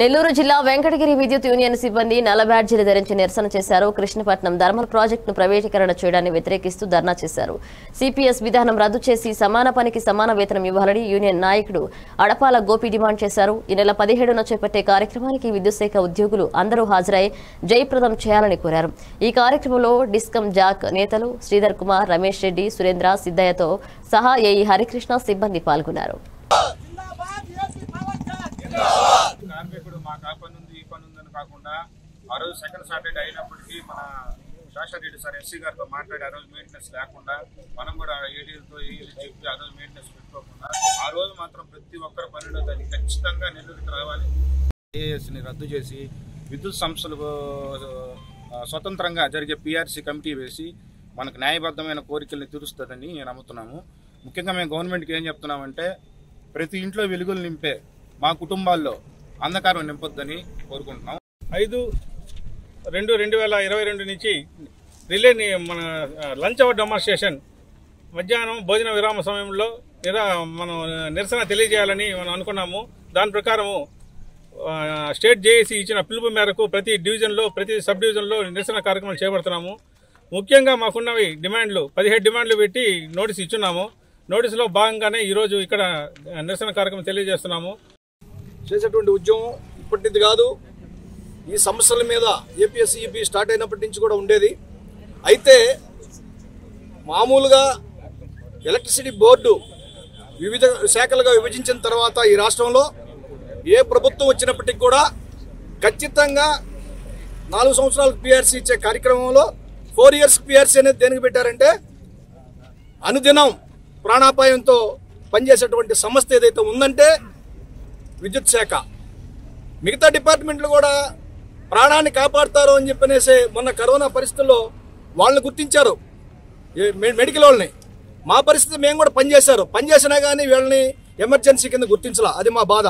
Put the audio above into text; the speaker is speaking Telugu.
నెల్లూరు జిల్లా వెంకటగిరి విద్యుత్ యూనియన్ సిబ్బంది నల్ల బ్యాడ్జీలు ధరించి నిరసన చేశారు. కృష్ణపట్నం థర్మల్ ప్రాజెక్టును ప్రవేశీకరణ చేయడాన్ని వ్యతిరేకిస్తూ ధర్నా చేశారు. సిపిఎస్ విధానం రద్దు చేసి సమాన పనికి సమాన వేతనం ఇవ్వాలని యూనియన్ నాయకుడు అడపాల గోపి డిమాండ్ చేశారు. ఈ నెల పదిహేడున చేపట్టే కార్యక్రమానికి విద్యుత్ శాఖ ఉద్యోగులు అందరూ హాజరై జయప్రదం చేయాలని కోరారు. ఈ కార్యక్రమంలో డిస్కం జాక్ నేతలు శ్రీధర్ కుమార్ రమేష్ రెడ్డి సురేంద్ర సిద్దయ్యతో సహా ఏఈ హరికృష్ణ సిబ్బంది పాల్గొన్నారు. మాకు ఆ పని ఉంది ఈ పని ఉందని కాకుండా ఆ రోజు సెకండ్ సాటర్డే అయినప్పటికీ మన శాస్త్రరెడ్డి సార్ ఎస్సీ గారితో మాట్లాడి ఆ రోజు మెయింటెనెన్స్ లేకుండా మనం కూడా ఏడీలతో ఏఈలు చెప్పి ఆ రోజు మెయింటెనెన్స్ పెట్టుకోకుండా ఆ రోజు మాత్రం ప్రతి ఒక్కరు పన్నెండో తారీఖు ఖచ్చితంగా నెల్లూరుకి రావాలి. ఏఎస్ని రద్దు చేసి విద్యుత్ సంస్థలు స్వతంత్రంగా జరిగే పిఆర్సీ కమిటీ వేసి మనకు న్యాయబద్ధమైన కోరికల్ని తీరుస్తుందని నమ్ముతున్నాము. ముఖ్యంగా మేము గవర్నమెంట్కి ఏం చెప్తున్నామంటే ప్రతి ఇంట్లో వెలుగులు నింపే మా కుటుంబాల్లో అంధకారం నింపొద్దని కోరుకుంటున్నాం. ఐదు రెండు రెండు వేల ఇరవై రెండు నుంచి రిలే మన లంచ్ అవర్ డెమాన్స్ట్రేషన్ మధ్యాహ్నం భోజన విరామ సమయంలో నిరా మనం నిరసన తెలియజేయాలని మనం అనుకున్నాము. దాని ప్రకారము స్టేట్ జేఏసీ ఇచ్చిన పిలుపు మేరకు ప్రతి డివిజన్లో ప్రతి సబ్ డివిజన్లో నిరసన కార్యక్రమాలు చేపడుతున్నాము. ముఖ్యంగా మాకున్నవి డిమాండ్లు. పదిహేడు డిమాండ్లు పెట్టి నోటీస్ ఇచ్చున్నాము. నోటీసులో భాగంగానే ఈరోజు ఇక్కడ నిరసన కార్యక్రమం తెలియజేస్తున్నాము. చేసేటువంటి ఉద్యమం ఇప్పటిది కాదు. ఈ సమస్యల మీద ఏపీఎస్ఈపీ స్టార్ట్ అయినప్పటి నుంచి కూడా ఉండేది. అయితే మామూలుగా ఎలక్ట్రిసిటీ బోర్డు వివిధ శాఖలుగా విభజించిన తర్వాత ఈ రాష్ట్రంలో ఏ ప్రభుత్వం వచ్చినప్పటికీ కూడా ఖచ్చితంగా నాలుగు సంవత్సరాలకు పిఆర్సీ ఇచ్చే కార్యక్రమంలో ఫోర్ ఇయర్స్ పిఆర్సీ అనేది దేనికి పెట్టారంటే అనుదినం ప్రాణాపాయంతో పనిచేసేటువంటి సంస్థ ఏదైతే ఉందంటే విద్యుత్ శాఖ. మిగతా డిపార్ట్మెంట్లు కూడా ప్రాణాన్ని కాపాడుతారు అని చెప్పనేసి మొన్న కరోనా పరిస్థితుల్లో వాళ్ళని గుర్తించారు. మెడికల్ వాళ్ళని. మా పరిస్థితి మేము కూడా పనిచేశారు. పనిచేసినా కానీ వీళ్ళని ఎమర్జెన్సీ కింద గుర్తించలా. అది మా బాధ.